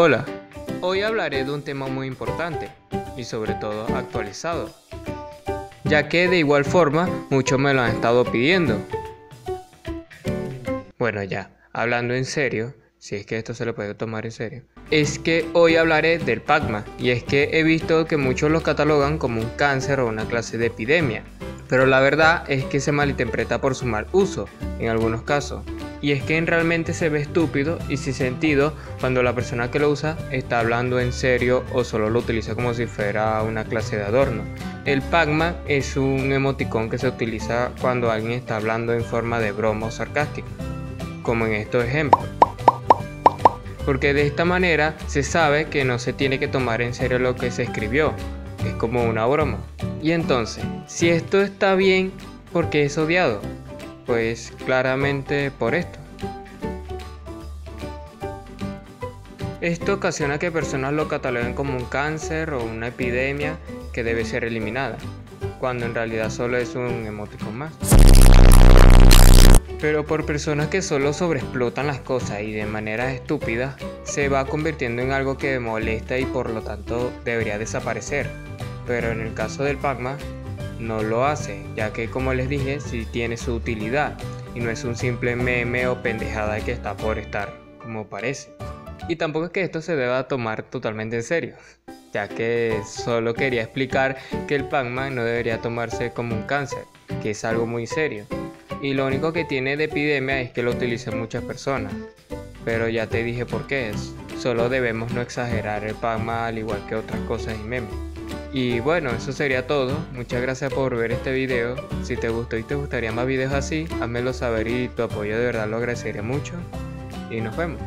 Hola, hoy hablaré de un tema muy importante y sobre todo actualizado, ya que de igual forma muchos me lo han estado pidiendo. Bueno ya, hablando en serio, si es que esto se lo puede tomar en serio, es que hoy hablaré del Pacma y es que he visto que muchos lo catalogan como un cáncer o una clase de epidemia, pero la verdad es que se malinterpreta por su mal uso en algunos casos y es que realmente se ve estúpido y sin sentido cuando la persona que lo usa está hablando en serio o solo lo utiliza como si fuera una clase de adorno. El Pac-Man es un emoticón que se utiliza cuando alguien está hablando en forma de broma o sarcástica, como en estos ejemplos. Porque de esta manera se sabe que no se tiene que tomar en serio lo que se escribió, es como una broma. Y entonces, si esto está bien, ¿por qué es odiado? Pues claramente por esto. Esto ocasiona que personas lo cataloguen como un cáncer o una epidemia que debe ser eliminada, cuando en realidad solo es un emoticon más. Pero por personas que solo sobreexplotan las cosas y de manera estúpida, se va convirtiendo en algo que molesta y por lo tanto debería desaparecer. Pero en el caso del Pacma, no lo hace, ya que como les dije, sí tiene su utilidad y no es un simple meme o pendejada que está por estar, como parece. Y tampoco es que esto se deba tomar totalmente en serio, ya que solo quería explicar que el Pac-Man no debería tomarse como un cáncer, que es algo muy serio. Y lo único que tiene de epidemia es que lo utilizan muchas personas. Pero ya te dije por qué es. Solo debemos no exagerar el Pac-Man al igual que otras cosas y memes. Y bueno, eso sería todo. Muchas gracias por ver este video. Si te gustó y te gustaría más videos así, házmelo saber y tu apoyo de verdad lo agradecería mucho. Y nos vemos.